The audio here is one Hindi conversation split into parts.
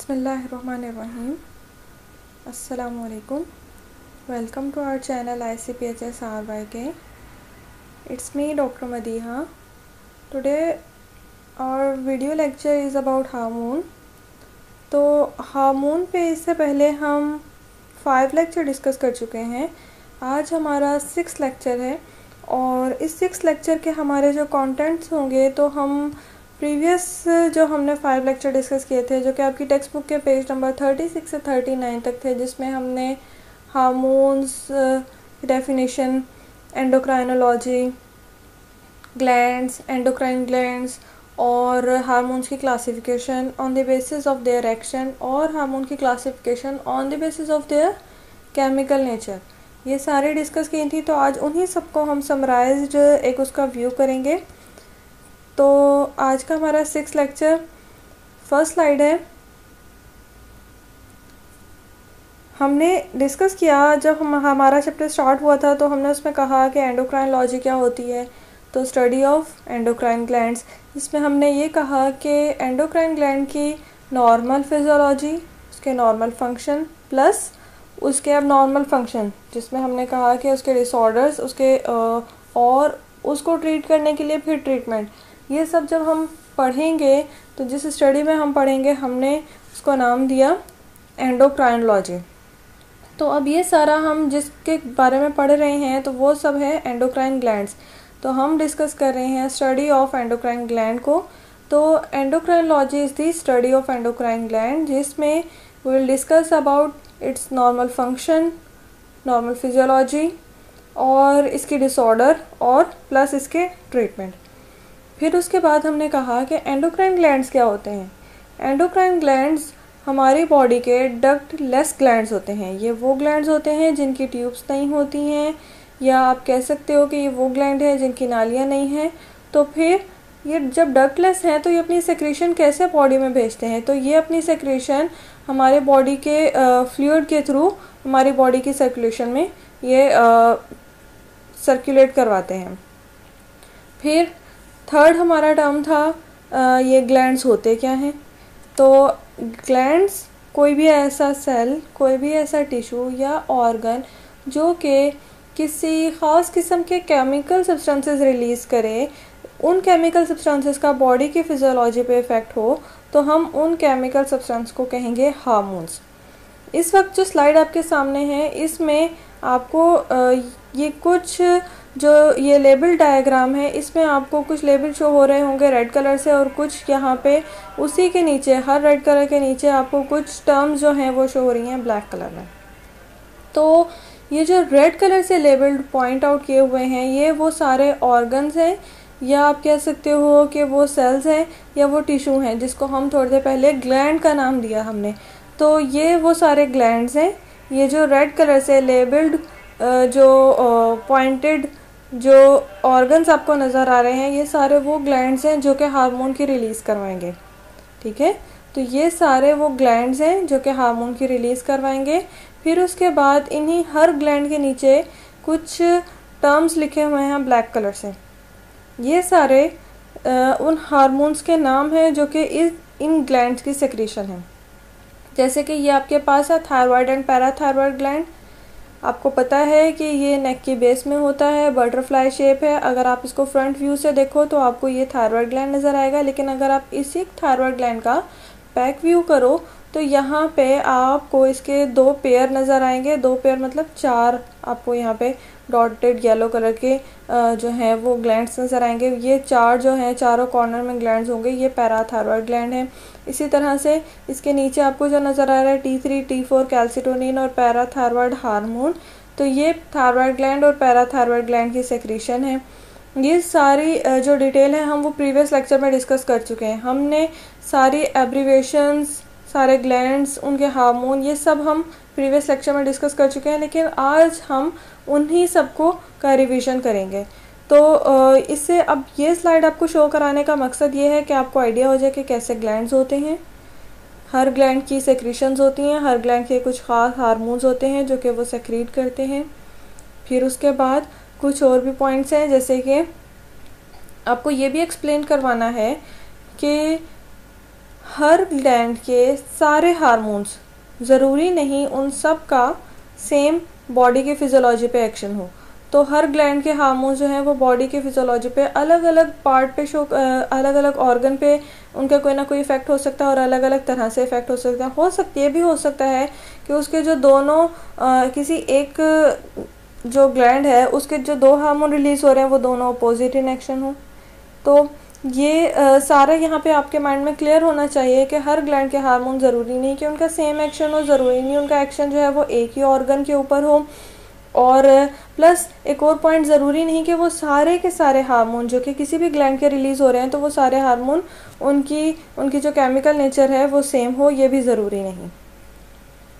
बसमीम अलकुम welcome to our channel I C P H S R Y K. It's me doctor Madiha. Today our video lecture is about hormone तो हारमोन पे इससे पहले हम फाइव लेक्चर डिस्कस कर चुके हैं। आज हमारा सिक्स लेक्चर है और इस सिक्स लेक्चर के हमारे जो कॉन्टेंट्स होंगे तो हम प्रीवियस, जो हमने फाइव लेक्चर डिस्कस किए थे, जो कि आपकी टेक्स्ट बुक के पेज नंबर थर्टी सिक्स से थर्टी नाइन तक थे, जिसमें हमने hormones definition endocrinology glands endocrine glands और हार्मोन्स की classification on the basis of their action और हार्मोन की classification on the basis of their chemical nature ये सारे डिस्कस की थी तो आज उन्हीं सबको हम समराइज्ड एक उसका व्यू करेंगे। तो आज का हमारा सिक्स लेक्चर फ़र्स्ट स्लाइड है। हमने डिस्कस किया, जब हम, हमारा चैप्टर स्टार्ट हुआ था तो हमने उसमें कहा कि एंडोक्राइन लॉजी क्या होती है। तो स्टडी ऑफ़ एंडोक्राइन ग्लैंड्स इसमें हमने ये कहा कि एंडोक्राइन ग्लैंड की नॉर्मल फिजियोलॉजी उसके नॉर्मल फ़ंक्शन प्लस उसके अब नॉर्मल फ़ंक्शन जिसमें हमने कहा कि उसके डिसऑर्डर्स उसके और उसको ट्रीट करने के लिए फिर ट्रीटमेंट ये सब जब हम पढ़ेंगे तो जिस स्टडी में हम पढ़ेंगे, हमने उसको नाम दिया एंडोक्राइनोलॉजी तो अब ये सारा हम जिसके बारे में पढ़ रहे हैं तो वो सब है एंडोक्राइन ग्लैंड्स तो हम डिस्कस कर रहे हैं स्टडी ऑफ़ एंडोक्राइन ग्लैंड को. तो endocrinology is the study of endocrine gland जिसमें we will discuss about its normal function normal physiology और इसकी डिसऑर्डर और प्लस इसके ट्रीटमेंट फिर उसके बाद हमने कहा कि एंडोक्राइन ग्लैंड्स क्या होते हैं? एंडोक्राइन ग्लैंड्स हमारी बॉडी के डक्ट लेस ग्लैंड्स होते हैं। ये वो ग्लैंड्स होते हैं जिनकी ट्यूब्स नहीं होती हैं, या आप कह सकते हो कि ये वो ग्लैंड है जिनकी नालियाँ नहीं हैं। तो फिर ये जब डक्टलेस हैं तो ये अपनी सेक्रेशन कैसे बॉडी में भेजते हैं? तो ये अपनी सेक्रेशन हमारे बॉडी के फ्लूड के थ्रू हमारी बॉडी की सर्कुलेशन में ये सर्कुलेट करवाते हैं। फिर थर्ड हमारा टर्म था ये ग्लैंड्स होते क्या हैं? तो ग्लैंड्स कोई भी ऐसा सेल कोई भी ऐसा टिश्यू या ऑर्गन जो कि किसी ख़ास किस्म के केमिकल सब्सटेंसेस रिलीज़ करे, उन केमिकल सब्सटेंसेस का बॉडी की फिजियोलॉजी पे इफ़ेक्ट हो तो हम उन केमिकल सब्सटेंस को कहेंगे हार्मोन्स इस वक्त जो स्लाइड आपके सामने है, इसमें आपको ये कुछ जो ये लेबल डायग्राम है, इसमें आपको कुछ लेबल शो हो रहे होंगे रेड कलर से और कुछ यहाँ पे उसी के नीचे, हर रेड कलर के नीचे आपको कुछ टर्म्स जो हैं वो शो हो रही हैं ब्लैक कलर में। तो ये जो रेड कलर से लेबल्ड पॉइंट आउट किए हुए हैं, ये वो सारे ऑर्गन्स हैं, या आप कह सकते हो कि वो सेल्स हैं, या वो टिश्यू हैं, जिसको हम थोड़ी देर पहले ग्लैंड का नाम दिया हमने। तो ये वो सारे ग्लैंड्स हैं, ये जो रेड कलर से लेबल्ड जो पॉइंटेड जो ऑर्गन्स आपको नज़र आ रहे हैं ये सारे वो ग्लैंड्स हैं जो कि हार्मोन की रिलीज़ करवाएँगे। ठीक है? तो ये सारे वो ग्लैंड्स हैं जो कि हार्मोन की रिलीज़ करवाएँगे। फिर उसके बाद इन्हीं हर ग्लैंड के नीचे कुछ टर्म्स लिखे हुए हैं ब्लैक कलर से। ये सारे आ, उन हार्मोन्स के नाम हैं जो कि इस इन ग्लैंड्स की सेक्रेशन है। जैसे कि ये आपके पास है थायराइड एंड पैराथायरॉयड ग्लैंड आपको पता है कि ये नेक के बेस में होता है बटरफ्लाई शेप है। अगर आप इसको फ्रंट व्यू से देखो तो आपको ये थायरॉयड ग्लैंड नज़र आएगा, लेकिन अगर आप इसी थायराइड ग्लैंड का बैक व्यू करो तो यहाँ पे आपको इसके दो पेयर नज़र आएँगे। दो पेयर मतलब चार आपको यहाँ पे डॉटेड येलो कलर के जो हैं वो ग्लैंड्स नज़र आएँगे। ये चार जो हैं, चारों कॉर्नर में ग्लैंड्स होंगे। ये पैराथायरॉयड ग्लैंड है। इसी तरह से इसके नीचे आपको जो नज़र आ रहा है T three T four calcitonin और पैराथायरॉयड हार्मोन तो ये थायरॉयड ग्लैंड और पैराथायरॉयड ग्लैंड की सेक्रेशन है। ये सारी जो डिटेल है हम वो प्रीवियस लेक्चर में डिस्कस कर चुके हैं। हमने सारी एब्रीवेशंस सारे ग्लैंड्स उनके हार्मोन ये सब हम प्रीवियस लेक्चर में डिस्कस कर चुके हैं, लेकिन आज हम उन्हीं सबको का रिविज़न करेंगे। तो इससे अब ये स्लाइड आपको शो कराने का मकसद ये है कि आपको आइडिया हो जाए कि कैसे ग्लैंड्स होते हैं। हर ग्लैंड की सेक्रीशंस होती हैं, हर ग्लैंड के कुछ ख़ास हारमोन्स होते हैं जो कि वो सेक्रीट करते हैं। फिर उसके बाद कुछ और भी पॉइंट्स हैं, जैसे कि आपको ये भी एक्सप्लेन करवाना है कि हर ग्लैंड के सारे हारमोन्स ज़रूरी नहीं उन सब का सेम बॉडी के फिजियोलॉजी पे एक्शन हो। तो हर ग्लैंड के हार्मोन जो हैं वो बॉडी के फिजोलॉजी पे अलग अलग पार्ट पे शो अलग अलग ऑर्गन पे उनका कोई ना कोई इफ़ेक्ट हो सकता है और अलग अलग तरह से इफ़ेक्ट हो सकता है। हो सकती है भी हो सकता है कि उसके जो दोनों आ, किसी एक जो ग्लैंड है उसके जो दो हार्मोन रिलीज़ हो रहे हैं वो दोनों अपोजिट इन एक्शन हो। तो ये आ, सारा यहाँ पे आपके माइंड में क्लियर होना चाहिए कि हर ग्लैंड के हार्मोन ज़रूरी नहीं कि उनका सेम एक्शन हो ज़रूरी नहीं उनका एक्शन जो है वो एक ही ऑर्गन के ऊपर हो। और प्लस एक और पॉइंट ज़रूरी नहीं कि वो सारे के सारे हार्मोन जो कि किसी भी ग्लैंड के रिलीज़ हो रहे हैं तो वो सारे हार्मोन उनकी उनकी जो केमिकल नेचर है, वो सेम हो, ये भी ज़रूरी नहीं।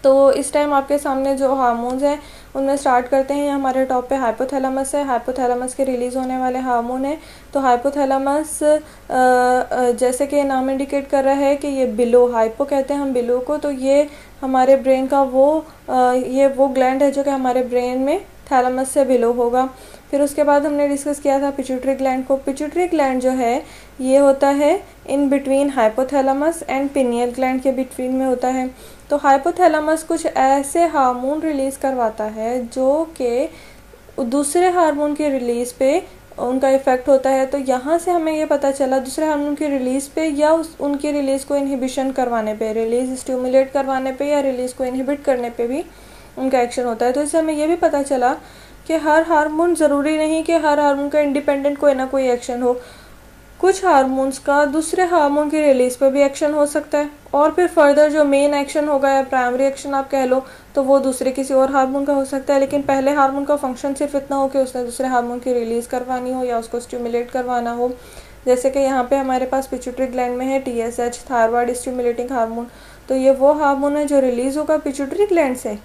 तो इस टाइम आपके सामने जो हार्मोन्स हैं, उनमें स्टार्ट करते हैं हमारे टॉप पे हाइपोथैलेमस है हाइपोथैलेमस के रिलीज़ होने वाले हार्मोन है तो हाइपोथैलेमस जैसे कि नाम इंडिकेट कर रहा है कि ये बिलो हाइपो कहते हैं हम बिलो को तो ये हमारे ब्रेन का वो आ, ये वो ग्लैंड है जो कि हमारे ब्रेन में थैलमस से बिलो होगा। फिर उसके बाद हमने डिस्कस किया था पिचुट्री ग्लैंड को। पिचुट्री ग्लैंड जो है ये होता है इन between hypothalamus and pineal gland के बिटवीन में होता है। तो हाइपोथैलेमस कुछ ऐसे हार्मोन रिलीज़ करवाता है जो कि दूसरे हार्मोन के रिलीज़ पे उनका इफ़ेक्ट होता है तो यहाँ से हमें ये पता चला, दूसरे हार्मोन की रिलीज़ पे या उस, उनकी रिलीज़ को इनहिबिशन करवाने पे रिलीज़ स्टिमुलेट करवाने पे या रिलीज़ को इनहिबिट करने पे भी उनका एक्शन होता है। तो इससे हमें ये भी पता चला कि हर हार्मोन ज़रूरी नहीं कि हर हार्मोन का इंडिपेंडेंट कोई ना कोई एक्शन हो। कुछ हार्मोन्स का दूसरे हार्मोन की रिलीज़ पर भी एक्शन हो सकता है। और फिर फर्दर जो मेन एक्शन होगा या प्राइमरी एक्शन आप कह लो तो वो दूसरे किसी और हार्मोन का हो सकता है, लेकिन पहले हार्मोन का फ़ंक्शन सिर्फ़ इतना हो कि उसने दूसरे हार्मोन की रिलीज़ करवानी हो या उसको स्टिमुलेट करवाना हो। जैसे कि यहाँ पे हमारे पास पिचुटरी ग्लैंड में है T S H thyroid stimulating hormone तो ये वो हार्मोन है जो रिलीज़ होगा पिचुटरी ग्लैंड से,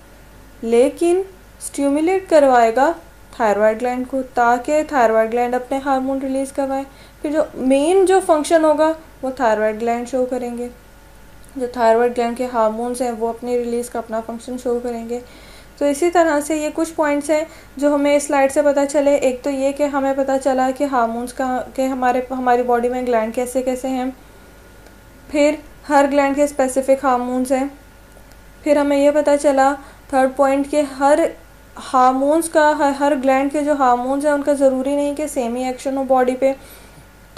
लेकिन स्टिमुलेट करवाएगा थायरॉयड ग्लैंड को, ताकि थायरॉयड ग्लैंड अपने हार्मोन रिलीज़ करवाए। फिर जो मेन जो फ़ंक्शन होगा, वो थायराइड ग्लैंड शो करेंगे। जो थायराइड ग्लैंड के हार्मोन्स हैं, वो अपनी रिलीज़ का अपना फ़ंक्शन शो करेंगे। तो इसी तरह से ये कुछ पॉइंट्स हैं जो हमें इस स्लाइड से पता चले। एक तो ये कि हमें पता चला कि हार्मोन्स का, के हमारे, हमारी बॉडी में ग्लैंड कैसे कैसे हैं। फिर हर ग्लैंड के स्पेसिफिक हार्मोन्स हैं। फिर हमें ये पता चला थर्ड पॉइंट के हर हार्मोन्स का, हर हर ग्लैंड के जो हार्मोन्स हैं, उनका ज़रूरी नहीं कि सेम ही एक्शन हो बॉडी पे।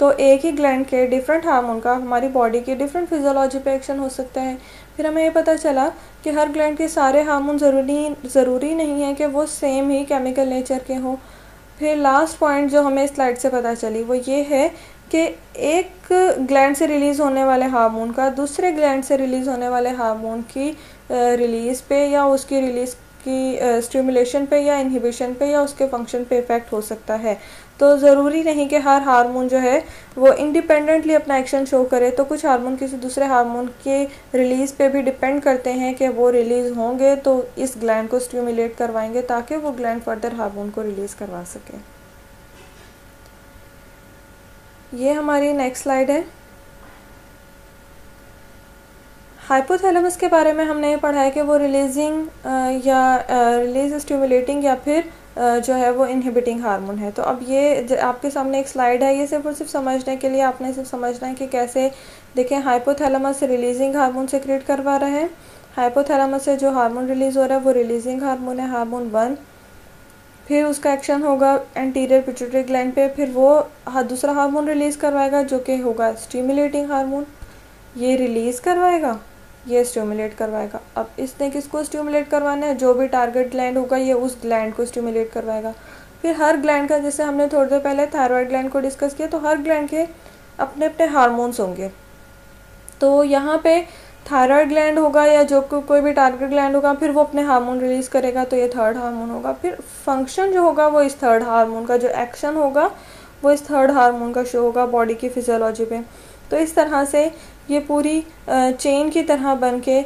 तो एक ही ग्लैंड के डिफरेंट हार्मोन का, हमारी बॉडी के डिफरेंट फिजियोलॉजी पे एक्शन हो सकता है। फिर हमें ये पता चला कि हर ग्लैंड के सारे हार्मोन ज़रूरी ज़रूरी नहीं है कि वो सेम ही केमिकल नेचर के हों। फिर लास्ट पॉइंट जो हमें स्लाइड से पता चली, वो ये है कि एक ग्लैंड से रिलीज़ होने वाले हार्मोन का, दूसरे ग्लैंड से रिलीज़ होने वाले हार्मोन की रिलीज़ पे या उसकी रिलीज़ की स्टिमुलेशन पे या इनहिबिशन पे या उसके फ़ंक्शन पे इफ़ेक्ट हो सकता है। तो ज़रूरी नहीं कि हर हार्मोन जो है, वो इंडिपेंडेंटली अपना एक्शन शो करे। तो कुछ हार्मोन किसी दूसरे हार्मोन के रिलीज़ पे भी डिपेंड करते हैं कि वो रिलीज़ होंगे तो इस ग्लैंड को स्टिमुलेट करवाएँगे ताकि वो ग्लैंड फर्दर हार्मोन को रिलीज़ करवा सके। ये हमारी नेक्स्ट स्लाइड है। हाइपोथैलेमस के बारे में हमने ये पढ़ा है कि वो रिलीजिंग या रिलीज़ स्टिमुलेटिंग या फिर जो है वो इनहिबिटिंग हार्मोन है। तो अब ये आपके सामने एक स्लाइड है, ये सिर्फ़ और सिर्फ़ समझने के लिए, आपने सिर्फ़ समझना है कि कैसे देखें हाइपोथैलेमस रिलीजिंग हार्मोन क्रिएट करवा रहा है। हाइपोथैलेमस से जो हार्मोन रिलीज़ हो रहा है, वो रिलीजिंग हार्मोन है हार्मोन वन फिर उसका एक्शन होगा एंटीरियर पिट्यूटरी ग्लैंड पे, फिर वो दूसरा हार्मोन रिलीज़ करवाएगा, जो कि होगा स्टिमुलेटिंग हार्मोन ये रिलीज़ करवाएगा? ये स्टिमुलेट करवाएगा। अब इसने किसको स्टिमुलेट करवाना है? जो भी टारगेट ग्लैंड होगा ये उस ग्लैंड को स्टिमुलेट करवाएगा। फिर हर ग्लैंड का जैसे हमने थोड़ी देर पहले थायराइड ग्लैंड को डिस्कस किया तो हर ग्लैंड के अपने अपने हारमोन्स होंगे। तो यहाँ पे थायराइड ग्लैंड होगा या जो को, कोई भी टारगेट ग्लैंड होगा फिर वो अपने हार्मोन रिलीज़ करेगा तो ये थर्ड हार्मोन होगा। फिर फ़ंक्शन जो होगा वो इस थर्ड हार्मोन का जो एक्शन होगा वो इस थर्ड हार्मोन का शो होगा बॉडी की फिजियोलॉजी पे। तो इस तरह से ये पूरी चेन की तरह बन के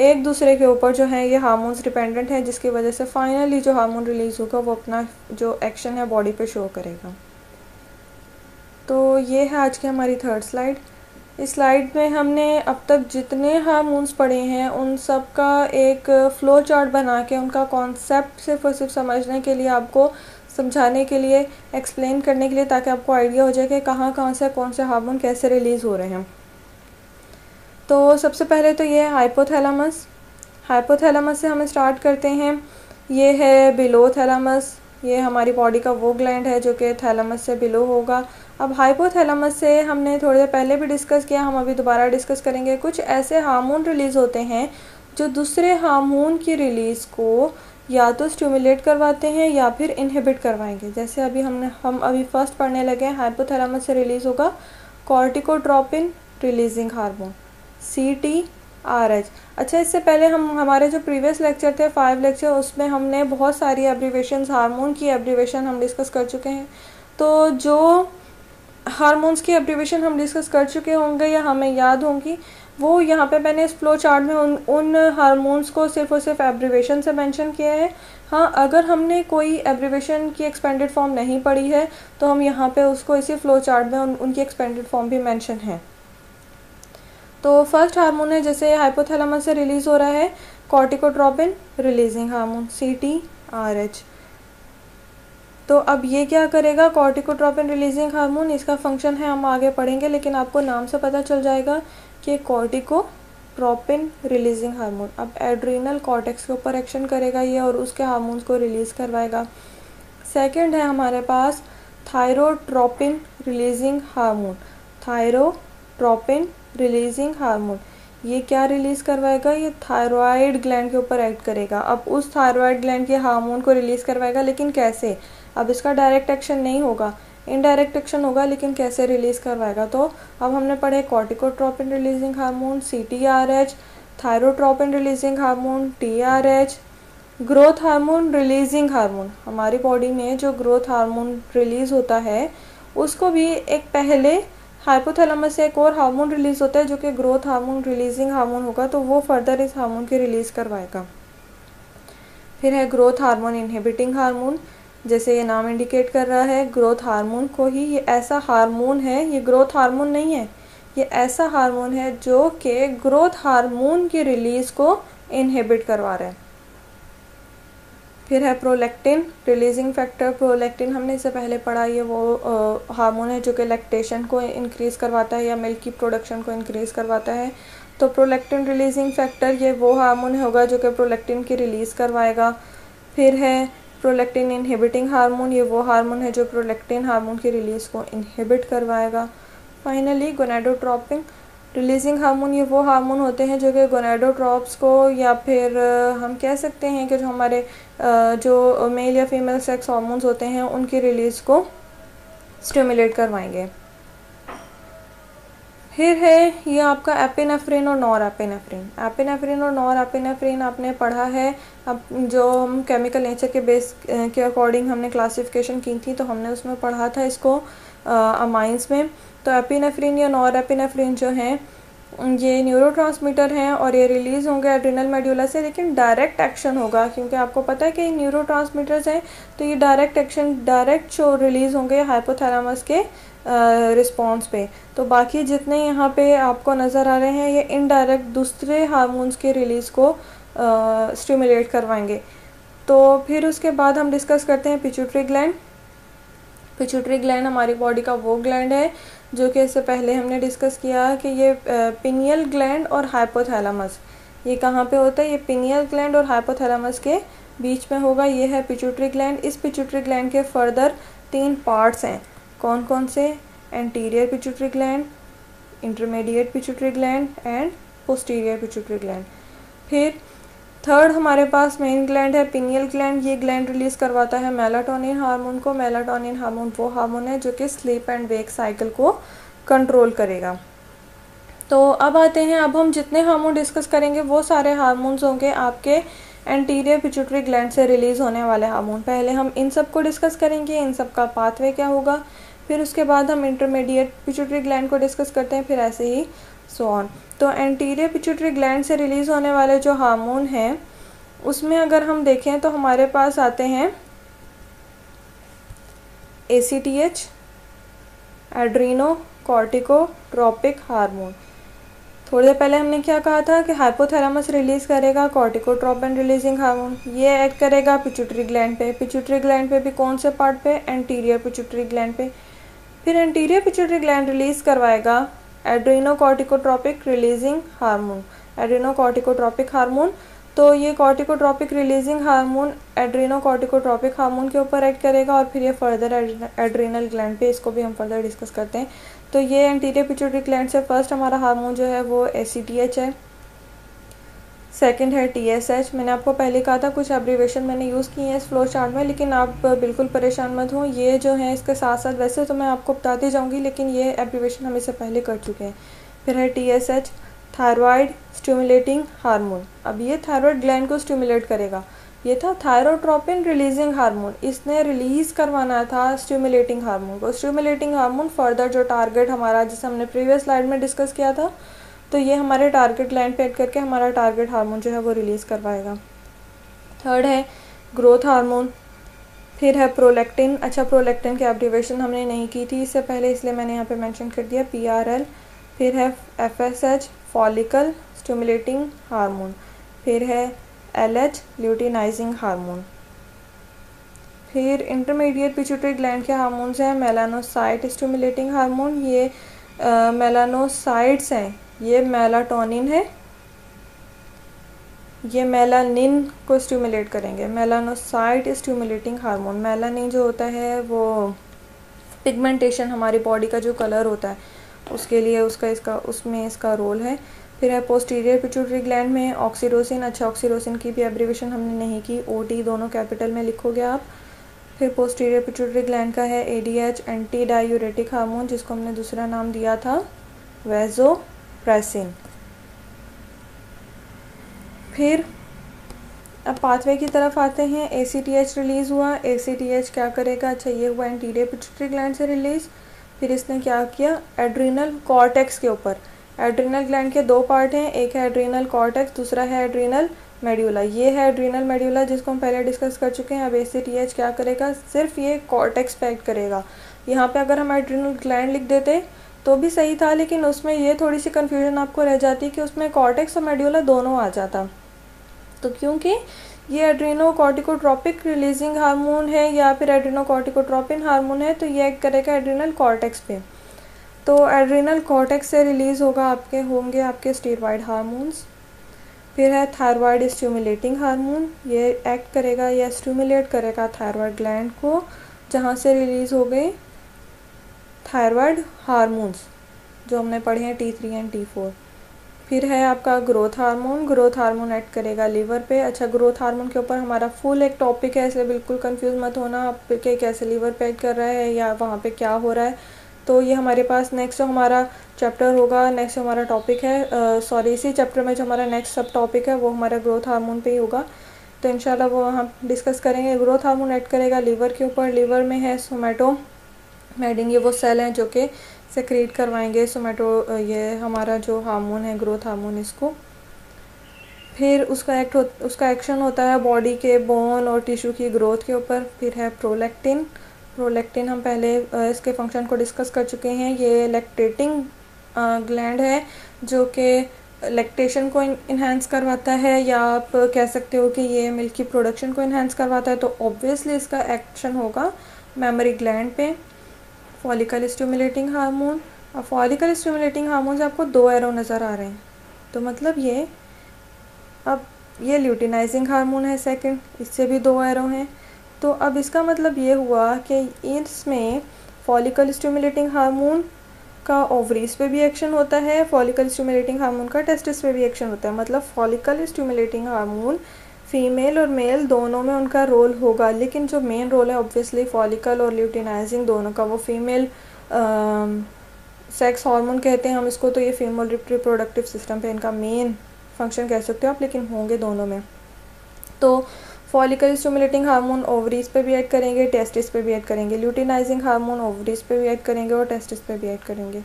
एक दूसरे के ऊपर जो है, ये हार्मोन्स डिपेंडेंट है, जिसकी वजह से फाइनली जो हार्मोन रिलीज़ होगा, वो अपना जो एक्शन है बॉडी पे शो करेगा। तो ये है आज की हमारी थर्ड स्लाइड इस स्लाइड में हमने अब तक जितने हार्मोन्स पढ़े हैं, उन सब का एक फ़्लो चार्ट बना के, उनका कॉन्सेप्ट सिर्फ़ और सिर्फ़ समझने के लिए आपको समझाने के लिए एक्सप्लेन करने के लिए ताकि आपको आइडिया हो जाए कि कहाँ कहाँ से, कौन से हार्मोन कैसे रिलीज़ हो रहे हैं। तो सबसे पहले तो ये है हाइपोथैलामस हाइपोथैलामस से हम स्टार्ट करते हैं। ये है बिलो थैलामस ये हमारी बॉडी का वो ग्लैंड है जो कि थैलामस से बिलो होगा। अब हाइपोथैलामस से हमने थोड़ी देर पहले भी डिस्कस किया, हम अभी दोबारा डिस्कस करेंगे। कुछ ऐसे हार्मोन रिलीज़ होते हैं जो दूसरे हार्मोन की रिलीज़ को या तो स्टिमुलेट करवाते हैं या फिर इनहिबिट करवाएँगे। जैसे अभी हमने हम अभी फ़र्स्ट पढ़ने लगे हैं हाइपोथैलामस से रिलीज़ होगा corticotropin releasing hormone C T R H अच्छा इससे पहले हम हमारे जो प्रीवियस लेक्चर थे फाइव लेक्चर उसमें हमने बहुत सारी एब्रीवेशन हार्मोन की एब्रीवेशन हम डिस्कस कर चुके हैं। तो जो हार्मोन्स की एब्रीवेशन हम डिस्कस कर चुके होंगे या हमें याद होंगी वो यहाँ पे मैंने इस फ्लो चार्ट में उन उन हार्मोन्स को सिर्फ़ और सिर्फ़ एब्रीवेशन से मेंशन किया है। हाँ अगर हमने कोई एब्रीवेशन की एक्सपेंडेड फॉर्म नहीं पढ़ी है तो हम यहाँ पे उसको इसी फ्लो चार्ट में उन, उनकी एक्सपेंडेड फॉर्म भी मेंशन है। तो फ़र्स्ट हार्मोन है जैसे हाइपोथैलेमस से रिलीज़ हो रहा है corticotropin releasing hormone C T R H तो अब ये क्या करेगा? कॉर्टिकोट्रोपिन रिलीजिंग हार्मोन इसका फ़ंक्शन है हम आगे पढ़ेंगे लेकिन आपको नाम से पता चल जाएगा कि कॉर्टिकोट्रोपिन रिलीजिंग हार्मोन अब एड्रीनल कॉर्टेक्स के ऊपर एक्शन करेगा ये और उसके हार्मोन्स को रिलीज़ करवाएगा। सेकंड है हमारे पास thyrotropin releasing hormone thyrotropin releasing hormone ये क्या रिलीज़ करवाएगा? ये थायराइड ग्लैंड के ऊपर एक्ट करेगा। अब उस थायराइड ग्लैंड के हार्मोन को रिलीज़ करवाएगा, लेकिन कैसे? अब इसका डायरेक्ट एक्शन नहीं होगा। इनडायरेक्ट एक्शन होगा, लेकिन कैसे रिलीज़ करवाएगा? तो अब हमने पढ़े corticotropin releasing hormone C T R H thyrotropin releasing hormone T R H growth hormone releasing hormone हमारी बॉडी में जो ग्रोथ हार्मोन रिलीज़ होता है, उसको भी एक पहले हाइपोथैलेमस से एक और हार्मोन रिलीज़ होता है, जो कि ग्रोथ हार्मोन रिलीजिंग हार्मोन होगा तो वो फर्दर इस हार्मोन की रिलीज़ करवाएगा। फिर है ग्रोथ हार्मोन इनहिबिटिंग हार्मोन जैसे ये नाम इंडिकेट कर रहा है ग्रोथ हार्मोन को ही ये ऐसा हार्मोन है, ये ग्रोथ हार्मोन नहीं है, ये ऐसा हार्मोन है जो कि ग्रोथ हार्मोन की रिलीज़ को इनहिबिट करवा रहा है। फिर है प्रोलेक्टिन रिलीजिंग फैक्टर प्रोलेक्टिन हमने इससे पहले पढ़ा, ये वो हार्मोन है जो कि लैक्टेशन को इंक्रीज़ करवाता है या मिल्क की प्रोडक्शन को इंक्रीज़ करवाता है। तो प्रोलेक्टिन रिलीजिंग फैक्टर ये वो हार्मोन होगा जो कि प्रोलेक्टिन की रिलीज़ करवाएगा। फिर है प्रोलेक्टिन इनहिबिटिंग हार्मोन ये वो हार्मोन है जो प्रोलेक्टिन हार्मोन की रिलीज़ को इनहिबिट करवाएगा। फाइनली गोनेडोट्रॉपिंग रिलीजिंग हार्मोन ये वो हार्मोन होते हैं जो कि गोनेडोट्रॉप्स को या फिर हम कह सकते हैं कि जो हमारे जो मेल या फीमेल सेक्स हार्मोन्स होते हैं, उनकी रिलीज़ को स्टिमुलेट करवाएँगे। फिर है, ये आपका एपिनेफ्रिन और नॉर एपिनेफ्रिन एपिनेफ्रिन और नॉर एपिनेफ्रिन आपने पढ़ा है। अब जो हम केमिकल नेचर के बेस के अकॉर्डिंग हमने क्लासिफिकेशन की थी तो हमने उसमें पढ़ा था इसको अमाइंस में। तो एपिनेफ्रिन या नॉर एपिनेफ्रिन जो हैं ये न्यूरो ट्रांसमीटर हैं और ये रिलीज़ होंगे एड्रिनल मेड्यूला से, लेकिन डायरेक्ट एक्शन होगा, क्योंकि आपको पता है कि न्यूरो ट्रांसमीटर्स हैं तो ये direct action direct show release होंगे हाइपोथैलामस के रिस्पॉन्स पे। तो बाकी जितने यहाँ पे आपको नज़र आ रहे हैं, ये इनडायरेक्ट दूसरे हार्मोन्स के रिलीज़ को स्टिमुलेट करवाएँगे। तो फिर उसके बाद हम डिस्कस करते हैं पिचुट्री ग्लैंड पिचुट्री ग्लैंड हमारी बॉडी का वो ग्लैंड है, जो कि इससे पहले हमने डिस्कस किया कि ये पिनियल ग्लैंड और हाइपोथैलामस ये कहाँ पे होता है? ये पिनियल ग्लैंड और हाइपोथैलामस के बीच में होगा। ये है पिचुट्री ग्लैंड इस पिचुट्री ग्लैंड के फर्दर तीन पार्ट्स हैं। कौन कौन से? Anterior pituitary gland intermediate pituitary gland and posterior pituitary gland फिर थर्ड हमारे पास मेन ग्लैंड है पिनियल ग्लैंड ये ग्लैंड रिलीज़ करवाता है मेलाटोनिन हार्मोन को। मेलाटोनिन हार्मोन वो हार्मोन है जो कि स्लीप एंड वेक साइकिल को कंट्रोल करेगा। तो अब आते हैं, अब हम जितने हार्मोन डिस्कस करेंगे, वो सारे हार्मोन्स होंगे आपके एंटीरियर पिचुटरी ग्लैंड से रिलीज़ होने वाले हार्मोन पहले हम इन सबको डिस्कस करेंगे, इन सब का पाथवे क्या होगा, फिर उसके बाद हम इंटरमीडिएट पिचुटरी ग्लैंड को डिस्कस करते हैं, फिर ऐसे ही सो ऑन तो एंटीरियर पिचुटरी ग्लैंड से रिलीज़ होने वाले जो हार्मोन हैं, उसमें अगर हम देखें तो हमारे पास आते हैं A C T H adrenocorticotropic hormone थोड़ी देर पहले हमने क्या कहा था कि हाइपोथैलेमस रिलीज़ करेगा कॉर्टिकोट्रोपिन रिलीजिंग हार्मोन ये एक्ट करेगा पिचुटरी ग्लैंड पे। पिचुटरी ग्लैंड पे भी कौन से पार्ट पे? एंटीरियर पिचुटरी ग्लैंड पे। फिर एंटीरियर पिचुटरी ग्लैंड रिलीज़ करवाएगा adrenocorticotropic releasing hormone adrenocorticotropic hormone तो ये corticotropic releasing hormone adrenocorticotropic hormone के ऊपर एक्ट करेगा और फिर ये फर्दर एड्रीनल ग्लैंड पे इसको भी हम फर्दर डिस्कस करते हैं। तो ये एंटीरियर पिट्यूटरी ग्लैंड से फ़र्स्ट हमारा हार्मोन जो है वो ए है। सेकंड है टी एस एच मैंने आपको पहले कहा था, कुछ एब्रीवेशन मैंने यूज़ किए हैं इस फ्लो चार्ट में, लेकिन आप बिल्कुल परेशान मत हो। ये जो है इसके साथ साथ वैसे तो मैं आपको बताती जाऊँगी, लेकिन ये एब्रीवेशन हम इससे पहले कर चुके हैं। फिर है T S H thyroid stimulating hormone अब ये थायरॉयड ग्लैंड को स्टिमुलेट करेगा। ये था थायरोट्रोपिन रिलीजिंग हार्मोन इसने रिलीज़ करवाना था स्टिमुलेटिंग हार्मोन को। स्टिमुलेटिंग हार्मोन फर्दर जो टारगेट हमारा, जिसे हमने प्रीवियस स्लाइड में डिस्कस किया था तो ये हमारे टारगेट लाइन पे एड करके हमारा टारगेट हार्मोन जो है वो रिलीज़ करवाएगा। थर्ड है ग्रोथ हार्मोन फिर है प्रोलेक्टिन अच्छा प्रोलेक्टिन की एक्टिवेशन हमने नहीं की थी, इससे पहले इसलिए मैंने यहाँ पे मेंशन कर दिया पी आर एल फिर है F S H follicle stimulating hormone फिर है एल एच ल्यूटिनाइजिंग हार्मोन फिर इंटरमीडिएट पिचुटरी ग्लैंड के हार्मोन्स हैं मेलानोसाइट स्टिमुलेटिंग हार्मोन ये मेलानोसाइट्स हैं। ये मेलाटोनिन है। ये मेलानिन को स्टिमुलेट करेंगे। मेलानोसाइट स्टिमुलेटिंग हार्मोन मेलानिन जो होता है, वो पिगमेंटेशन हमारी बॉडी का जो कलर होता है, उसके लिए उसका इसका, उसमें इसका रोल है। फिर है पोस्टीरियर पिट्यूटरी ग्लैंड में ऑक्सीडोसिन अच्छा ऑक्सीडोसिन की भी एब्रीवेशन हमने नहीं की ओ दोनों कैपिटल में लिखोगे आप। फिर पोस्टीरियर पिट्यूटरी ग्लैंड का है A D H antidiuretic hormone जिसको हमने दूसरा नाम दिया था वेजो प्रेसिन फिर, अब पाथवे की तरफ़ आते हैं। A C T H release हुआ। ए सी टी एच क्या करेगा? अच्छा ये हुआ एंटीरियर पिट्यूटरी ग्लैंड से रिलीज़ फिर इसने क्या किया? एड्रीनल कॉर्टेक्स के ऊपर। एड्रीनल ग्लैंड के दो पार्ट हैं। एक है एड्रीनल कॉर्टेक्स दूसरा है एड्रीनल मेड्यूला ये है एड्रीनल मेड्यूला जिसको हम पहले डिस्कस कर चुके हैं। अब ए सी टी एच क्या करेगा? सिर्फ़ ये कॉर्टेक्स पे एक्ट करेगा। यहाँ पे अगर हम एड्रीनल ग्लैंड लिख देते तो भी सही था, लेकिन उसमें ये थोड़ी सी कन्फ्यूज़न आपको रह जाती कि उसमें कॉर्टेक्स और मेड्यूला दोनों आ जाता। तो क्योंकि ये एड्रीनो कॉर्टिकोट्रॉपिक रिलीजिंग हार्मोन है या फिर एड्रीनो कॉर्टिकोट्रॉपिन हार्मोन है तो ये एक्ट करेगा एड्रीनल कॉर्टेक्स पे। तो एड्रीनल कॉर्टेक्स से रिलीज़ होगा आपके, होंगे आपके स्टीरवाइड हार्मोन्स फिर है थायरॉयड स्टिमुलेटिंग हार्मोन ये एक्ट करेगा या स्टिमुलेट करेगा थायरॉयड ग्लैंड को, जहाँ से रिलीज़ हो गए थायरॉयड हार्मोन्स, जो हमने पढ़े हैं T three and T four फिर है आपका growth hormone growth hormone add करेगा लीवर पे। अच्छा ग्रोथ हार्मोन के ऊपर हमारा फुल एक टॉपिक है, इसलिए बिल्कुल कंफ्यूज मत होना आप के कैसे लीवर पे ऐड कर रहा है या वहाँ पे क्या हो रहा है। तो ये हमारे पास नेक्स्ट हमारा चैप्टर होगा नेक्स्ट हमारा टॉपिक है सॉरी इसी चैप्टर में जो हमारा नेक्स्ट सब टॉपिक है, वो हमारा ग्रोथ हार्मोन पे ही होगा। तो इंशाल्लाह वो हम डिस्कस करेंगे। ग्रोथ हार्मोन ऐड करेगा लीवर के ऊपर। लीवर में है सोमेटो मेडिंग, ये वो सेल हैं जो कि सेक्रेट करवाएँगे सोमेटो ये हमारा जो हार्मोन है ग्रोथ हार्मोन इसको। फिर उसका एक्ट हो, उसका एक्शन होता है बॉडी के बोन और टिश्यू की ग्रोथ के ऊपर, फिर है प्रोलेक्टिन प्रोलेक्टिन हम पहले इसके फ़ंक्शन को डिस्कस कर चुके हैं। ये लैक्टेटिंग ग्लैंड है जो कि लेक्टेशन को इन्हेंस करवाता है, या आप कह सकते हो कि ये मिल्क की प्रोडक्शन को इन्हेंस करवाता है तो ऑब्वियसली इसका एक्शन होगा मेमोरी ग्लैंड पे। फॉलिकल स्टिमुलेटिंग हार्मोन और फॉलिकल स्टिमुलेटिंग हार्मोन से आपको दो एरो नज़र आ रहे हैं। तो मतलब ये, अब ये ल्यूटिनाइजिंग हार्मोन है सेकंड इससे भी दो एरो हैं। तो अब इसका मतलब ये हुआ कि इसमें फॉलिकल स्टिमुलेटिंग हार्मोन का ओवरीज पे भी एक्शन होता है फॉलिकल स्टिमुलेटिंग हार्मोन का टेस्टिस पे भी एक्शन होता है। मतलब फॉलिकल स्टिमुलेटिंग हार्मोन फीमेल और मेल दोनों में उनका रोल होगा, लेकिन जो मेन रोल है ऑब्वियसली फॉलिकल और ल्यूटिनाइजिंग दोनों का, वो फीमेल सेक्स हार्मोन कहते हैं हम इसको तो ये फीमेल रिप्रोडक्टिव सिस्टम पे इनका मेन फ़ंक्शन कह सकते हो आप, लेकिन होंगे दोनों में। तो फॉलिकल स्टिमुलेटिंग हार्मोन ओवरीज पे भी ऐड करेंगे टेस्टिस पे भी ऐड करेंगे ल्यूटिनाइजिंग हार्मोन ओवरीज पे भी ऐड करेंगे और टेस्टिस पे भी ऐड करेंगे।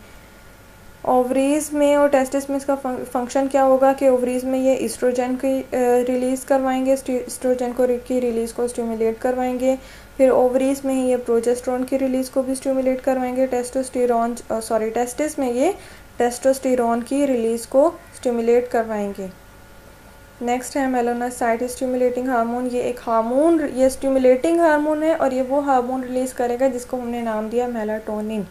ओवरीज में और टेस्टिस में इसका फ़ंक्शन क्या होगा कि ओवरीज में ये इस्ट्रोजन की रिलीज़ करवाएँगे इस्ट्रोजन को की रिलीज़ को स्टिमुलेट करवाएँगे, फिर ओवरीज में ही ये प्रोजेस्ट्रॉन की रिलीज़ को भी स्टिमुलेट करवाएँगे, टेस्टोस्टेरॉन सॉरी टेस्टिस में ये टेस्टोस्टेरॉन की रिलीज़ को स्टिमुलेट करवाएँगे। नेक्स्ट है मेलोनासाइट स्टिमुलेटिंग हार्मोन, ये एक हार्मोन, ये स्टिमुलेटिंग हार्मोन है और ये वो हार्मोन रिलीज़ करेगा जिसको हमने नाम दिया मेलाटोनिन।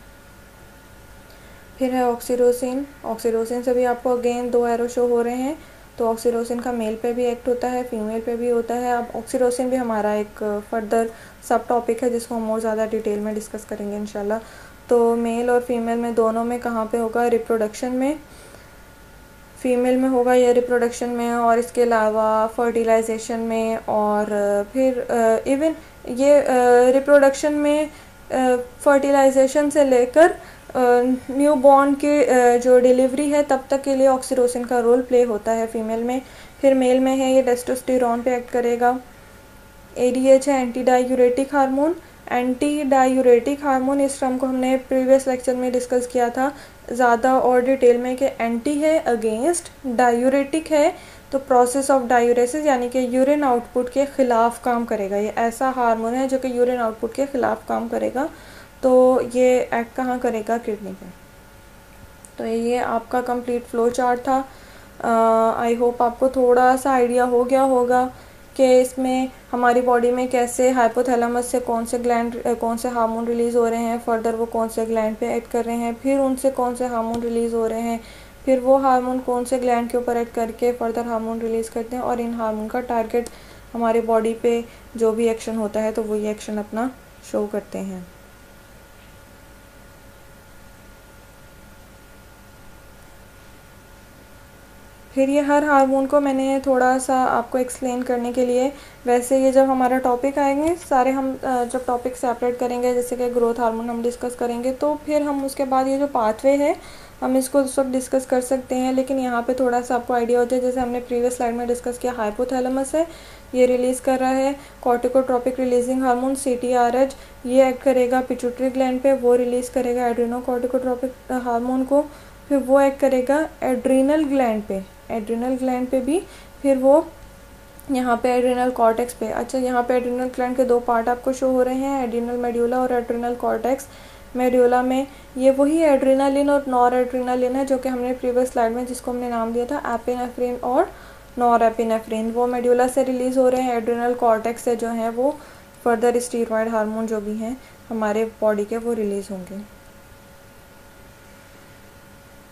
फिर है ऑक्सीरोसिन ऑक्सीरोसिन से भी आपको अगेन दो एरो शो हो रहे हैं। तो ऑक्सीरोसिन का मेल पे भी एक्ट होता है फीमेल पे भी होता है। अब ऑक्सीरोसिन भी हमारा एक फर्दर सब टॉपिक है, जिसको हम और ज़्यादा डिटेल में डिस्कस करेंगे इंशाल्लाह। तो मेल और फीमेल में दोनों में कहाँ पे होगा? रिप्रोडक्शन में। फीमेल में होगा या रिप्रोडक्शन में और इसके अलावा फर्टिलाइजेशन में और फिर इवन ये रिप्रोडक्शन में फर्टिलाइजेशन से लेकर न्यू बॉर्न की जो डिलीवरी है, तब तक के लिए ऑक्सीडोसिन का रोल प्ले होता है फीमेल में। फिर मेल में है, ये टेस्टोस्टेरॉन पे एक्ट करेगा। एडीएच है anti diuretic hormone anti diuretic hormone इस टर्म को हमने प्रीवियस लेक्चर में डिस्कस किया था। ज़्यादा और डिटेल में कि एंटी है अगेंस्ट डायूरेटिक है। तो प्रोसेस ऑफ़ डायूरेसिस यानी कि यूरिन आउटपुट के ख़िलाफ़ काम करेगा। ये ऐसा हार्मोन है जो कि यूरिन आउटपुट के ख़िलाफ़ काम करेगा। तो ये एक्ट कहाँ करेगा किडनी पे? तो ये आपका कंप्लीट फ्लो चार्ट था। आई uh, होप आपको थोड़ा सा आइडिया हो गया होगा कि इसमें हमारी बॉडी में कैसे हाइपोथैलेमस से कौन से ग्लैंड कौन से हार्मोन रिलीज़ हो रहे हैं फर्दर वो कौन से ग्लैंड पे एक्ट कर रहे हैं फिर उनसे कौन से हार्मोन रिलीज़ हो रहे हैं फिर वो हार्मोन कौन से ग्लैंड के ऊपर एक्ट करके फर्दर हार्मोन रिलीज़ करते हैं और इन हार्मोन का टारगेट हमारे बॉडी पे जो भी एक्शन होता है तो वही एक्शन अपना शो करते हैं। फिर ये हर हार्मोन को मैंने थोड़ा सा आपको एक्सप्लेन करने के लिए, वैसे ये जब हमारा टॉपिक आएँगे, सारे हम जब टॉपिक सेपरेट करेंगे, जैसे कि ग्रोथ हार्मोन हम डिस्कस करेंगे तो फिर हम उसके बाद ये जो पाथवे है, हम इसको सब डिस्कस कर सकते हैं, लेकिन यहाँ पे थोड़ा सा आपको आइडिया हो जाए जैसे हमने प्रीवियस स्लाइड में डिस्कस किया हाइपोथैलेमस है, ये रिलीज़ कर रहा है कॉर्टिकोट्रॉपिक रिलीजिंग हार्मोन सी ये एक्ट करेगा पिचुट्री ग्लैंड पे, वो रिलीज़ करेगा एड्रीनो कॉर्टिकोट्रॉपिक हार्मोन को, फिर वो एक्ट करेगा एड्रीनल ग्लैंड पे। एड्रिनल ग्लैंड पे भी, फिर वो यहाँ पे एड्रिनल कॉर्टेक्स पे। अच्छा यहाँ पे एड्रिनल ग्लैंड के दो पार्ट आपको शो हो रहे हैं एड्रिनल मेड्यूला और एड्रिनल कॉर्टेक्स मेड्यूला में ये वही एड्रिनालिन और नॉर एड्रिनालिन है जो कि हमने प्रीवियस स्लाइड में जिसको हमने नाम दिया था एपिनेफ्रिन और नॉर एपिनेफ्रिन वो मेड्यूला से रिलीज़ हो रहे हैं एड्रिनल कॉर्टेक्स से जो हैं वो फर्दर स्टीरॉयड हार्मोन जो भी हैं, हमारे बॉडी के वो रिलीज़ होंगे।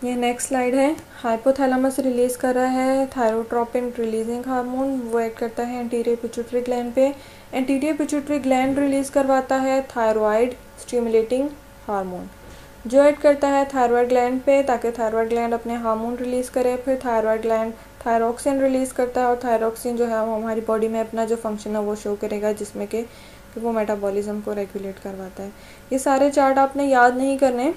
ये नेक्स्ट स्लाइड है। हाइपोथैलेमस रिलीज़ कर रहा है। थायरोट्रोपिन रिलीजिंग हार्मोन वो एक्ट करता है एंटीरियर पिचुटरी ग्लैंड पे। एंटीरियर पिचुटरी ग्लैंड रिलीज़ करवाता है थायरॉयड स्टिमुलेटिंग हार्मोन जो एक्ट करता है थायरॉयड ग्लैंड पे, ताकि थायरॉयड ग्लैंड अपने हार्मोन रिलीज़ करे। फिर थायरॉयड ग्लैंड थायरोक्सिन रिलीज़ करता है और थायरोक्सिन जो है वो हमारी बॉडी में अपना जो फ़ंक्शन है वो शो करेगा, जिसमें कि वो मेटाबॉलिज्म को रेगुलेट करवाता है। ये सारे चार्ट आपने याद नहीं करने।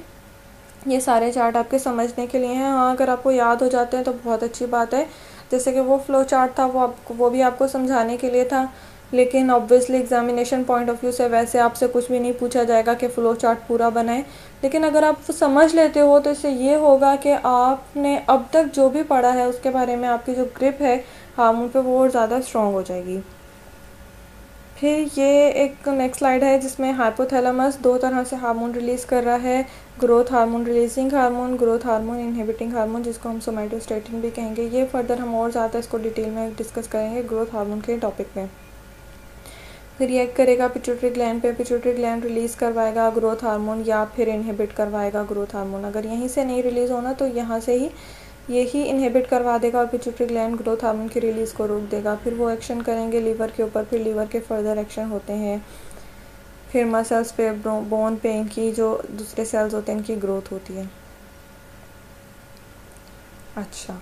ये सारे चार्ट आपके समझने के लिए हैं। हाँ अगर आपको याद हो जाते हैं तो बहुत अच्छी बात है। जैसे कि वो फ्लो चार्ट था, वो आपको वो भी आपको समझाने के लिए था। लेकिन obviously examination point of view से वैसे आपसे कुछ भी नहीं पूछा जाएगा कि फ़्लो चार्ट पूरा बनाए। लेकिन अगर आप समझ लेते हो तो इससे ये होगा कि आपने अब तक जो भी पढ़ा है, उसके बारे में आपकी जो ग्रिप है हार्मोन पे वो और ज़्यादा स्ट्रॉन्ग हो जाएगी। फिर ये एक नेक्स्ट स्लाइड है जिसमें हाइपोथैलेमस दो तरह से हार्मोन रिलीज़ कर रहा है। Growth hormone releasing hormone growth hormone inhibiting hormone जिसको हम सोमेटोस्टेटिन भी कहेंगे। ये फर्दर हम और ज़्यादा इसको डिटेल में डिस्कस करेंगे ग्रोथ हार्मोन के टॉपिक में फिर रिएक्ट करेगा पिचुटरी ग्लैंड पे। पिचुटरी ग्लैंड रिलीज़ करवाएगा ग्रोथ हार्मोन या फिर इनहिबिट करवाएगा ग्रोथ हार्मोन अगर यहीं से नहीं रिलीज़ होना तो यहाँ से ही यही इनहिबिट करवा देगा और पिचुटरी ग्लैंड ग्रोथ हार्मोन की रिलीज़ को रोक देगा। फिर वो एक्शन करेंगे लीवर के ऊपर, फिर लीवर के फर्दर एक्शन होते हैं। फिर मसल्स पे बोन पे इनकी जो दूसरे सेल्स होते हैं, इनकी ग्रोथ होती है। अच्छा।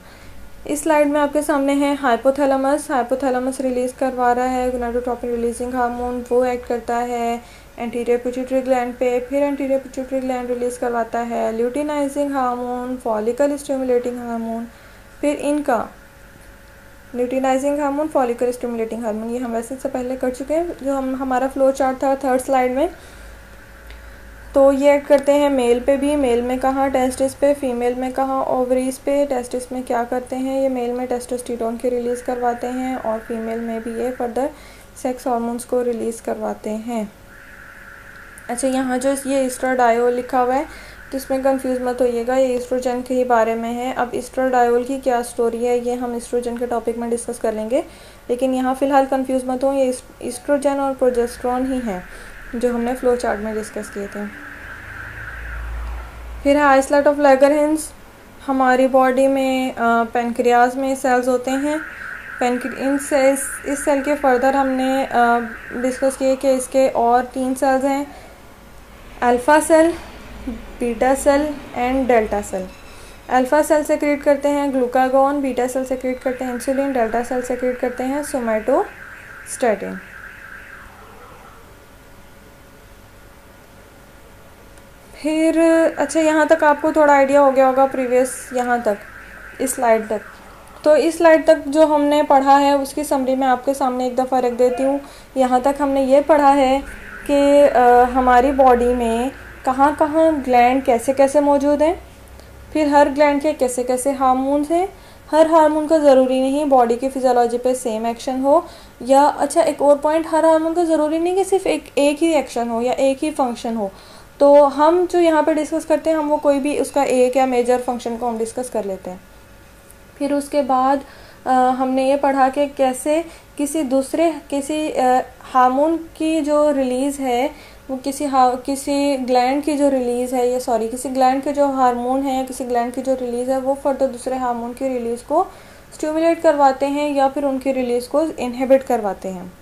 इस स्लाइड में आपके सामने है हाइपोथैलेमस हाइपोथैलेमस रिलीज़ करवा रहा है। गोनाडोट्रोपिन रिलीजिंग हार्मोन वो एक्ट करता है। एंटीरियर पिट्यूटरी ग्लैंड पे फिर एंटीरियर पिट्यूटरी ग्लैंड रिलीज़ करवाता है luteinizing hormone follicle stimulating hormone फिर इनका luteinizing hormone follicle stimulating hormone ये हम वैसे से पहले कर चुके हैं, जो हम, हमारा फ्लो चार्ट था थर्ड स्लाइड में। तो ये ऐड करते हैं मेल पे भी मेल में कहाँ टेस्टिस पे फीमेल में कहाँ ओवरीज पे टेस्टिस में क्या करते हैं, ये मेल में टेस्टोस्टेरोन की रिलीज़ करवाते हैं और फीमेल में भी ये फर्दर सेक्स हार्मोन्स को रिलीज़ करवाते हैं। अच्छा यहाँ जो ये ईस्ट्राडायोल लिखा हुआ है तो इसमें कंफ्यूज मत होइएगा, ये ईस्ट्रोजन के ही बारे में है। अब ईस्ट्राडायोल की क्या स्टोरी है, ये हम ईस्ट्रोजन के टॉपिक में डिस्कस कर लेंगे। लेकिन यहाँ फ़िलहाल कंफ्यूज मत हो ये ईस्ट्रोजन और प्रोजेस्ट्रॉन ही है, जो हमने फ्लो चार्ट में डिस्कस किए थे। फिर है आइसलेट ऑफ़ लेगरहिंस हमारी बॉडी में पेनक्रियाज में सेल्स होते हैं। पेन इन सेल्स इस सेल के फर्दर हमने डिस्कस किए कि इसके और तीन सेल्स हैं। Alpha cell, beta cell and delta cell. Alpha cell से क्रिएट करते हैं ग्लूकागोन, बीटा सेल से क्रिएट करते हैं इंसुलिन, डेल्टा सेल से क्रिएट करते हैं सोमेटोस्टेटिन फिर अच्छा यहाँ तक आपको थोड़ा आइडिया हो गया होगा प्रीवियस यहाँ तक, इस स्लाइड तक। तो इस स्लाइड तक जो हमने पढ़ा है, उसकी समरी मैं आपके सामने एक दफ़ा रख देती हूँ। यहाँ तक हमने ये पढ़ा है कि हमारी बॉडी में कहाँ कहाँ ग्लैंड कैसे कैसे मौजूद हैं? फिर हर ग्लैंड के कैसे कैसे हार्मोन्स हैं? हर हार्मोन का ज़रूरी नहीं बॉडी की फिजियोलॉजी पे सेम एक्शन हो या अच्छा एक और पॉइंट हर हार्मोन का ज़रूरी नहीं कि सिर्फ़ एक एक ही एक्शन हो या एक ही फ़ंक्शन हो। तो हम जो यहाँ पे डिस्कस करते हैं हम वो कोई भी उसका एक या मेजर फ़ंक्शन को हम डिस्कस कर लेते हैं। फिर उसके बाद आ, हमने ये पढ़ा कि कैसे किसी दूसरे, किसी हार्मोन की जो रिलीज़ है, वो किसी किसी ग्लैंड की जो रिलीज़ है, या सॉरी किसी ग्लैंड के जो हार्मोन है या किसी ग्लैंड की जो रिलीज़ है, वो फर्दर दूसरे हार्मोन की रिलीज़ को स्टिमुलेट करवाते हैं, या फिर उनकी रिलीज़ को इनहिबिट करवाते हैं।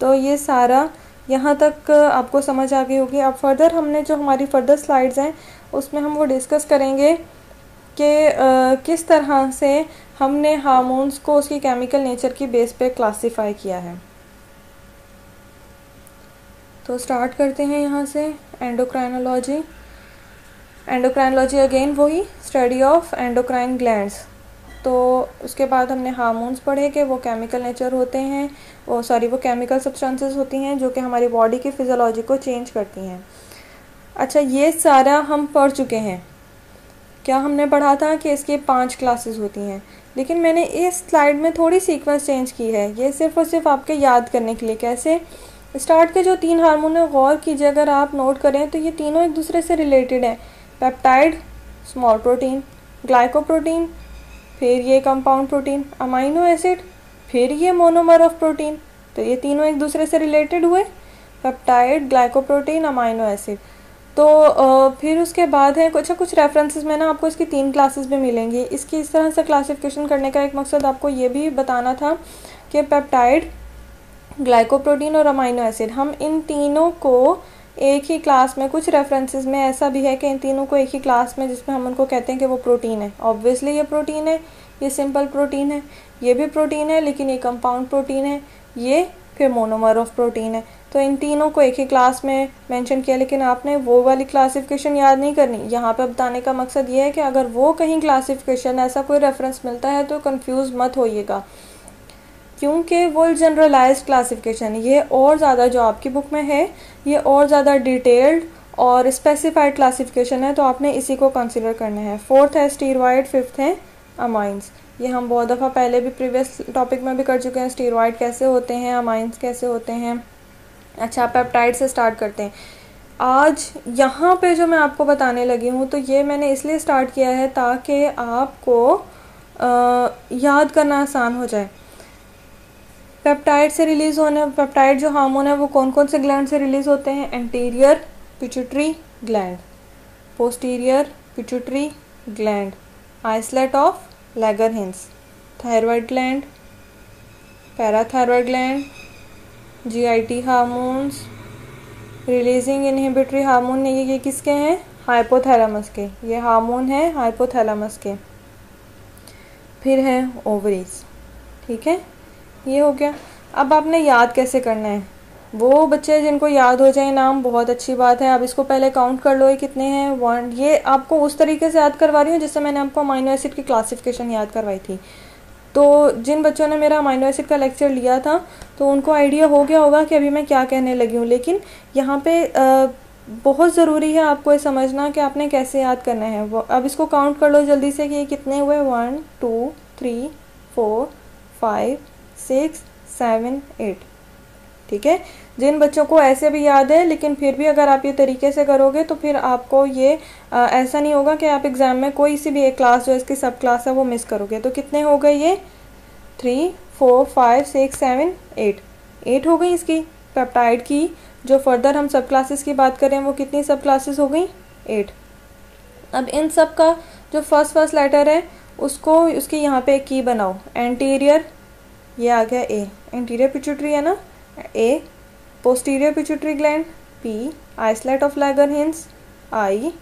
तो ये सारा यहाँ तक आपको समझ आ गई होगी। अब फर्दर हमने जो हमारी फर्दर स्लाइड्स हैं, उसमें हम वो डिस्कस करेंगे। कि किस तरह से हमने हार्मोन्स को उसकी केमिकल नेचर की बेस पे क्लासिफाई किया है? तो स्टार्ट करते हैं यहाँ से एंडोक्राइनोलॉजी एंडोक्राइनोलॉजी अगेन वही स्टडी ऑफ़ एंडोक्राइन ग्लैंड्स तो उसके बाद हमने हार्मोन्स पढ़े कि वो केमिकल नेचर होते हैं, वो सॉरी वो केमिकल सब्सटेंसेस होती हैं जो कि हमारी बॉडी की फिजियोलॉजी को चेंज करती हैं। अच्छा ये सारा हम पढ़ चुके हैं। क्या हमने पढ़ा था कि इसके पाँच क्लासेस होती हैं? लेकिन मैंने इस स्लाइड में थोड़ी सीक्वेंस चेंज की है। ये सिर्फ़ और सिर्फ़ आपके याद करने के लिए। कैसे? स्टार्ट के जो तीन हार्मोन है, गौर कीजिए, अगर आप नोट करें तो ये तीनों एक दूसरे से रिलेटेड हैं। पेप्टाइड स्मॉल प्रोटीन ग्लाइकोप्रोटीन फिर ये कंपाउंड प्रोटीन अमाइनो एसिड फिर ये मोनोमर ऑफ़ प्रोटीन तो ये तीनों एक दूसरे से रिलेटेड हुए। पेप्टाइड ग्लाइकोप्रोटीन अमाइनो एसिड तो फिर उसके बाद है, कुछ कुछ रेफरेंसेस में ना आपको इसकी तीन क्लासेस भी मिलेंगी। इसकी इस तरह से क्लासिफिकेशन करने का एक मकसद आपको ये भी बताना था कि पेप्टाइड ग्लाइकोप्रोटीन और अमाइनो एसिड हम इन तीनों को एक ही क्लास में, कुछ रेफरेंसेस में ऐसा भी है कि इन तीनों को एक ही क्लास में जिसमें हम उनको कहते हैं कि वो प्रोटीन है। ऑब्वियसली ये प्रोटीन है, ये सिंपल प्रोटीन है, ये भी प्रोटीन है, लेकिन ये कंपाउंड प्रोटीन है, ये फिर मोनोमर ऑफ़ प्रोटीन है। तो इन तीनों को एक ही क्लास में मेंशन किया, लेकिन आपने वो वाली क्लासिफिकेशन याद नहीं करनी। यहाँ पे बताने का मकसद ये है कि अगर वो कहीं क्लासिफिकेशन ऐसा कोई रेफरेंस मिलता है तो कंफ्यूज मत होइएगा। क्योंकि वो जनरलाइज क्लासिफिकेशन ये और ज़्यादा जो आपकी बुक में है, ये और ज़्यादा डिटेल्ड और स्पेसिफाइड क्लासिफिकेशन है तो आपने इसी को कंसिडर करना है। फोर्थ है स्टीरवाइड फिफ्थ है अमाइंस ये हम बहुत दफ़ा पहले भी प्रीवियस टॉपिक में भी कर चुके हैं स्टीरवाइड कैसे होते हैं अमाइंस कैसे होते हैं। अच्छा पेप्टाइड से स्टार्ट करते हैं। आज यहाँ पे जो मैं आपको बताने लगी हूँ तो ये मैंने इसलिए स्टार्ट किया है ताकि आपको आ, याद करना आसान हो जाए। पेप्टाइड से रिलीज़ होने पेप्टाइड जो हार्मोन है वो कौन कौन से ग्लैंड से रिलीज़ होते हैं? Anterior pituitary gland posterior pituitary gland islet of Langer Langerhans thyroid gland parathyroid gland GIT hormones releasing inhibitory hormone ये ये किसके हैं? हाइपोथैलेमस के। ये हार्मोन है हाइपोथैलेमस के। फिर है ओवरीज ठीक है? ये हो गया। अब आपने याद कैसे करना है? वो बच्चे जिनको याद हो जाए नाम, बहुत अच्छी बात है। अब इसको पहले काउंट कर लो, ये कितने हैं? वन ये आपको उस तरीके से याद करवा रही हूँ, जिससे मैंने आपको अमाइनो एसिड की क्लासिफिकेशन याद करवाई थी। तो जिन बच्चों ने मेरा अमाइनो एसिड का लेक्चर लिया था तो उनको आइडिया हो गया होगा कि अभी मैं क्या कहने लगी हूँ। लेकिन यहाँ पे बहुत ज़रूरी है आपको ये समझना कि आपने कैसे याद करना है। अब इसको काउंट कर लो जल्दी से कि ये कितने हुए? One two three four five six seven eight ठीक है? जिन बच्चों को ऐसे भी याद है लेकिन फिर भी अगर आप ये तरीके से करोगे तो फिर आपको ये आ, ऐसा नहीं होगा कि आप एग्ज़ाम में कोई सी भी एक क्लास जो इसकी सब क्लास है वो मिस करोगे। तो कितने हो गए ये? Three four five six seven eight eight हो गई इसकी पेप्टाइड की। जो फर्दर हम सब क्लासेस की बात करें वो कितनी सब क्लासेस हो गई? एट अब इन सब का जो फ़र्स्ट फ़र्स्ट लेटर है उसको उसकी यहाँ पे की बनाओ। एंटीरियर ये आ गया ए एंटीरियर पिचुट्री है ना? A pituitary gland P islet of Langerhans I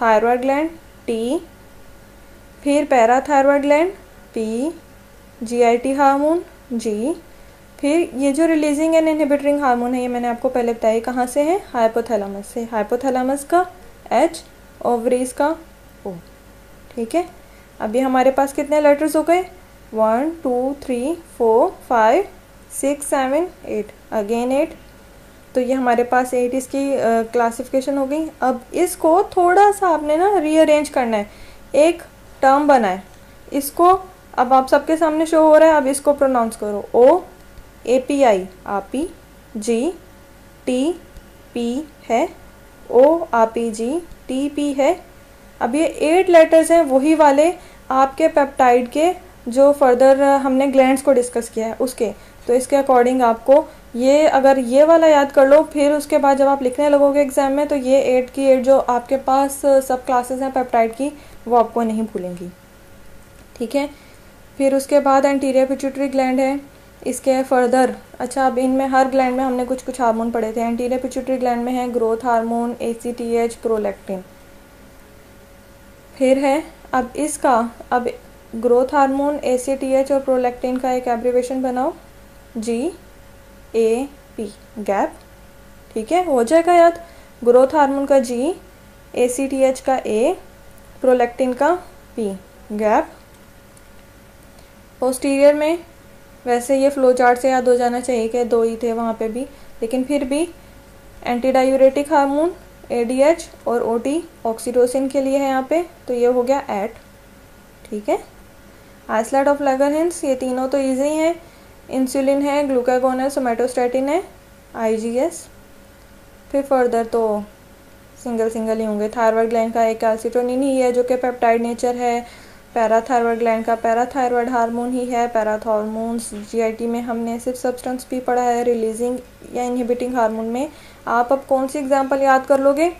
thyroid gland T फिर parathyroid gland P G I T hormone G फिर ये जो रिलीजिंग एंड इनहिबिटरिंग हार्मोन है, ये मैंने आपको पहले बताया कहाँ से है? हाइपोथैलेमस से। हाइपोथैलेमस का एच ओवरीज का ओ ठीक है? अभी हमारे पास कितने लेटर्स हो गए? One two three four five six seven eight again eight तो ये हमारे पास एट इसकी क्लासिफिकेशन हो गई। अब इसको थोड़ा सा आपने ना रीअरेंज करना है। एक टर्म बनाए इसको अब आप सबके सामने शो हो रहा है। अब इसको प्रोनाउंस करो। ओ ए पी आई आपी जी टी पी है। ओ आपी जी टी पी है। अब ये एट लेटर्स हैं, वही वाले आपके पेप्टाइड के जो फर्दर हमने ग्लैंड्स को डिस्कस किया है, उसके। तो इसके अकॉर्डिंग आपको ये अगर ये वाला याद कर लो, फिर उसके बाद जब आप लिखने लगोगे एग्ज़ाम में तो ये एट की एट जो आपके पास सब क्लासेस हैं पेप्टाइड की, वो आपको नहीं भूलेंगी। ठीक है? फिर उसके बाद एंटीरियर पिचुटरी ग्लैंड है। इसके फर्दर अच्छा अब इनमें हर ग्लैंड में हमने कुछ कुछ हार्मोन पढ़े थे। एंटीरियर पिचुटरी ग्लैंड में है ग्रोथ हार्मोन ए प्रोलेक्टिन फिर है, अब इसका, अब growth hormone A C T H और प्रोलेक्टिन का एक एब्रीवेशन बनाओ। जी ए पी गैप ठीक है? हो जाएगा याद? ग्रोथ हार्मोन का जी ए सी टी एच का ए प्रोलेक्टिन का पी गैप पोस्टीरियर में वैसे ये फ्लो चार्ट से याद हो जाना चाहिए कि दो ही थे वहाँ पे भी, लेकिन फिर भी एंटी डायूरेटिक हार्मोन एडीएच और ओटी ऑक्सीटोसिन के लिए है यहाँ पे तो ये हो गया एट ठीक है? आइसलेट ऑफ़ लेगरहिंस ये तीनों तो ईजी हैं। इंसुलिन है ग्लूकागोन है सोमेटोस्टेटिन है आईजीएस फिर फर्दर तो सिंगल सिंगल ही होंगे। थायरॉयड ग्लैंड का एक कैल्सिटोनिन ही है, जो कि पेप्टाइड नेचर है। पैराथायरॉयड ग्लैंड का पैराथायरॉयड हार्मोन ही है। पैराथॉर्मोन्स जीआईटी में हमने सिर्फ़ सब्सटेंस भी पढ़ा है। रिलीजिंग या इनहिबिटिंग हार्मोन में। आप अब कौन सी एग्जांपल याद कर लोगे?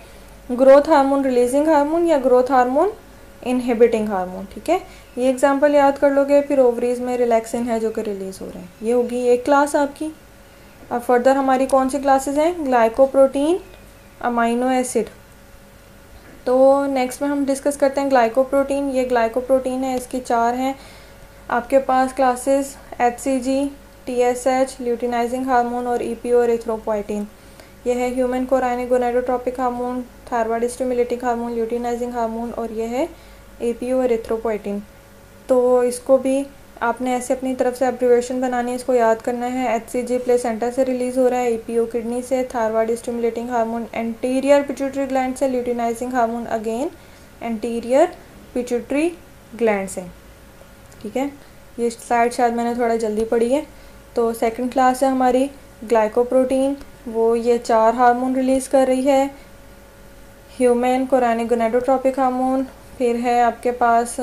ग्रोथ हार्मोन रिलीजिंग हार्मोन या ग्रोथ हार्मोन इनहिबिटिंग हार्मोन ठीक है? ये एग्जांपल याद कर लोगे, फिर ओवरीज में रिलैक्सिन है जो कि रिलीज़ हो रहे हैं। ये होगी एक क्लास आपकी। अब फर्दर हमारी कौन सी क्लासेस हैं? ग्लाइकोप्रोटीन अमाइनो एसिड तो नेक्स्ट में हम डिस्कस करते हैं ग्लाइकोप्रोटीन ये ग्लाइकोप्रोटीन है, इसकी चार हैं। आपके पास classes H C G T S H luteinizing hormone और ई पी और एथ्रोपोइटिन यह है human chorionic gonadotropic hormone thyroid stimulating hormone luteinizing hormone और यह है ए पी और एथ्रोपोइटिन तो इसको भी आपने ऐसे अपनी तरफ़ से एब्रीवेशन बनानी है, इसको याद करना है। एच सी जी प्लेसेंटा से रिलीज़ हो रहा है ए पी ई किडनी से thyroid stimulating hormone anterior pituitary gland से luteinizing hormone again anterior pituitary gland से। ठीक है? ये स्लाइड शायद मैंने थोड़ा जल्दी पढ़ी है। तो सेकंड क्लास है हमारी ग्लाइकोप्रोटीन वो ये चार हार्मोन रिलीज़ कर रही है। ह्यूमन कोरानिक गोनेडोट्रॉपिक हार्मोन फिर है आपके पास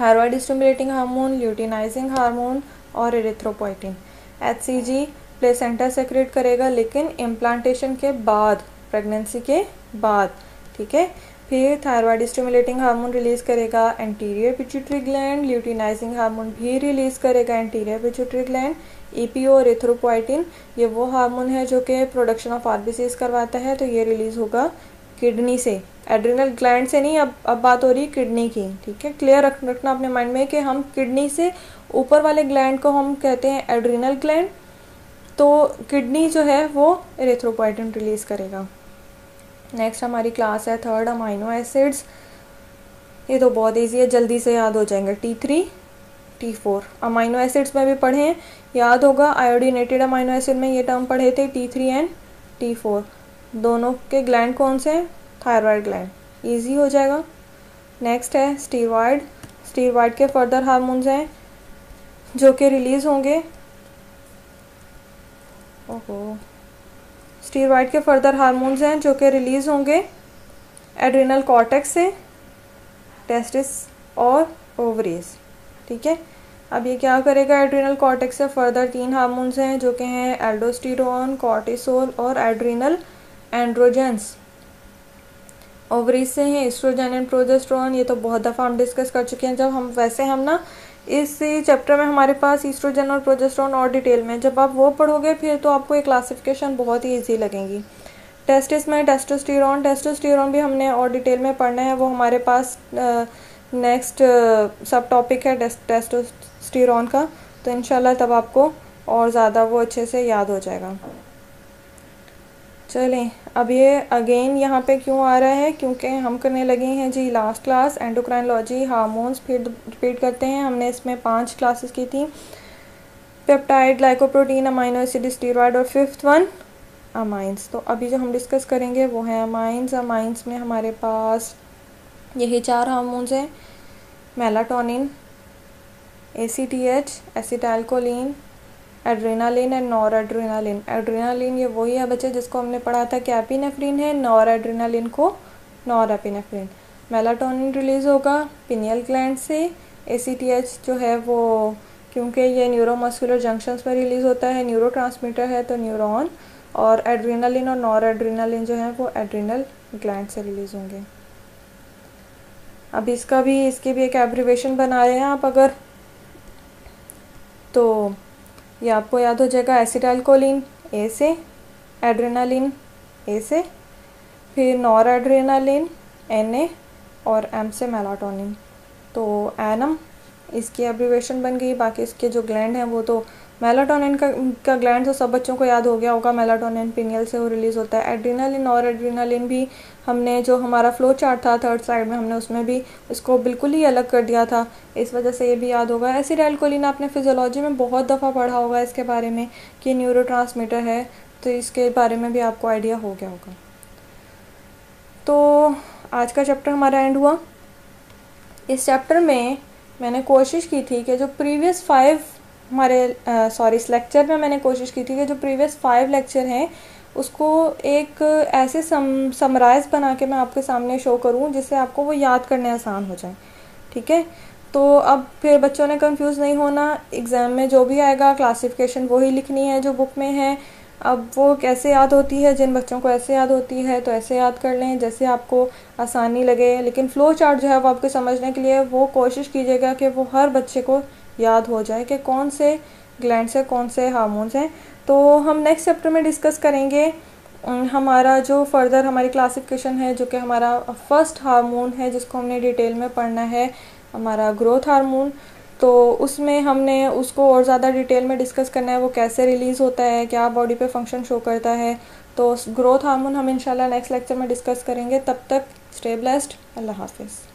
thyroid stimulating hormone luteinizing hormone और erythropoietin H C G placenta secrete करेगा, लेकिन इम्प्लांटेशन के बाद प्रेगनेंसी के बाद, ठीक है? फिर थायरॉयड स्टिमुलेटिंग हार्मोन रिलीज़ करेगा anterior pituitary gland luteinizing hormone भी रिलीज़ करेगा anterior pituitary gland EPO erythropoietin ये वो हार्मोन है जो कि प्रोडक्शन ऑफ़ आरबीसीज करवाता है तो ये रिलीज़ होगा किडनी से एड्रिनल ग्लैंड से नहीं, अब अब बात हो रही है किडनी की, ठीक है? क्लियर रख, रखना अपने माइंड में कि हम किडनी से ऊपर वाले ग्लैंड को हम कहते हैं एड्रिनल ग्लैंड तो किडनी जो है वो एरेथ्रोपोइटिन रिलीज़ करेगा। नेक्स्ट हमारी क्लास है थर्ड अमाइनो एसिड्स ये तो बहुत ईजी है, जल्दी से याद हो जाएँगे। T three T four amino acids में भी पढ़े याद होगा आयोडीनेटेड अमाइनो एसिड में ये टर्म पढ़े थे T three and T four दोनों के ग्लैंड कौन से हैं? थायराइड ग्लैंड इजी हो जाएगा. नेक्स्ट है स्टीरॉयड स्टीरॉयड के फर्दर हार्मोन्स हैं, जो कि रिलीज़ होंगे. ओहो. स्टीरॉयड के फर्दर हार्मोन्स हैं, जो कि रिलीज़ होंगे. एड्रिनल कॉर्टेक्स से टेस्टिस और ओवरीज ठीक है? अब ये क्या करेगा? एड्रिनल कॉर्टेक्स से फर्दर तीन हार्मोन्स हैं, जो कि हैं एल्डोस्टीरोन कॉर्टिसोल और एड्रिनल एंड्रोजेंस ओवरीज से हैं एस्ट्रोजन एंड प्रोजेस्ट्रॉन ये तो बहुत दफ़ा हम डिस्कस कर चुके हैं, जब हम, वैसे हम ना, इस चैप्टर में हमारे पास ईस्ट्रोजन और प्रोजेस्ट्रॉन और डिटेल में जब आप वो पढ़ोगे, फिर तो आपको ये क्लासिफिकेशन बहुत ही ईजी लगेंगी। टेस्टिस में टेस्टोस्टेरॉन टेस्टोस्टेरॉन भी हमने और डिटेल में पढ़ना है, वो हमारे पास नेक्स्ट सब टॉपिक है टेस्टोस्टेरॉन का। तो इनशाला तब आपको और ज़्यादा वो अच्छे से याद हो जाएगा। चलें, अब ये अगेन यहाँ पे क्यों आ रहा है? क्योंकि हम करने लगे हैं जी लास्ट क्लास एंडोक्राइनोलॉजी हार्मोन्स फिर रिपीट करते हैं। हमने इसमें पाँच क्लासेस की थी। Peptide glycoprotein amino acid steroid और फिफ्थ वन अमाइंस तो अभी जो हम डिस्कस करेंगे वो है अमाइंस अमाइंस में हमारे पास यही चार हार्मोन्स हैं melatonin A C T H acetylcholine adrenaline and noradrenaline adrenaline ये वही है बच्चे जिसको हमने पढ़ा था कि एपिनेफ्रिन है नॉर एड्रेनालिन को नॉर एपिनेफ्रिन मेलाटोनिन रिलीज़ होगा पिनियल ग्लैंड से। एसीटीएच जो है वो, क्योंकि ये न्यूरोमस्कुलर जंक्शंस पर रिलीज़ होता है न्यूरो है तो न्यूरॉन और एड्रेनालिन और नॉर एड्रेनालिन जो है वो एड्रीनल ग्लैंड से रिलीज़ होंगे। अब इसका भी, इसकी भी एक एब्रीवेशन बना रहे हैं आप अगर। तो ये आपको याद हो जाएगा एसिटाइलकोलिन ए से एड्रेनालिन ए से, फिर नॉर एड्रेनालिन एन ए और एम से मेलाटोनिन तो एनम इसकी एब्रीवेशन बन गई, बाकी इसके जो ग्लैंड हैं वो तो मेलाटोनिन का का ग्लैंड तो सब बच्चों को याद हो गया होगा मेलाटोनिन पिनियल से वो रिलीज़ होता है. एड्रीनालिन और एड्रीनालिन भी हमने जो हमारा फ्लो चार्ट था थर्ड साइड में, हमने उसमें भी इसको बिल्कुल ही अलग कर दिया था। इस वजह से ये भी याद होगा। एसिडाइलकोलिन आपने फिजियोलॉजी में बहुत दफ़ा पढ़ा होगा इसके बारे में कि न्यूरो है तो इसके बारे में भी आपको आइडिया हो गया होगा। तो आज का चैप्टर हमारा एंड हुआ। इस चैप्टर में मैंने कोशिश की थी कि जो प्रीवियस फाइव हमारे सॉरी इस लेक्चर में मैंने कोशिश की थी कि जो प्रीवियस फाइव लेक्चर हैं उसको एक ऐसे सम समराइज बना के मैं आपके सामने शो करूँ, जिससे आपको वो याद करने आसान हो जाए। ठीक है? तो अब फिर बच्चों ने कंफ्यूज नहीं होना। एग्ज़ाम में जो भी आएगा क्लासिफिकेशन वही लिखनी है जो बुक में है। अब वो कैसे याद होती है? जिन बच्चों को ऐसे याद होती है तो ऐसे याद कर लें। जैसे आपको आसानी लगे, लेकिन फ़्लो चार्ट जो है वो आपको समझने के लिए वो कोशिश कीजिएगा कि वो हर बच्चे को याद हो जाए कि कौन से ग्लैंड से कौन से हार्मोन्स हैं। तो हम नेक्स्ट चैप्टर में डिस्कस करेंगे हमारा जो फर्दर हमारी क्लासिफिकेशन है, जो कि हमारा फ़र्स्ट हार्मोन है, जिसको हमने डिटेल में पढ़ना है, हमारा ग्रोथ हार्मोन तो उसमें हमने उसको और ज़्यादा डिटेल में डिस्कस करना है, वो कैसे रिलीज़ होता है, क्या बॉडी पे फ़ंक्शन शो करता है। तो ग्रोथ हार्मोन हम इंशाल्लाह नेक्स्ट लेक्चर में डिस्कस करेंगे। तब तक स्टे ब्लेस्ड अल्लाह हाफिज़।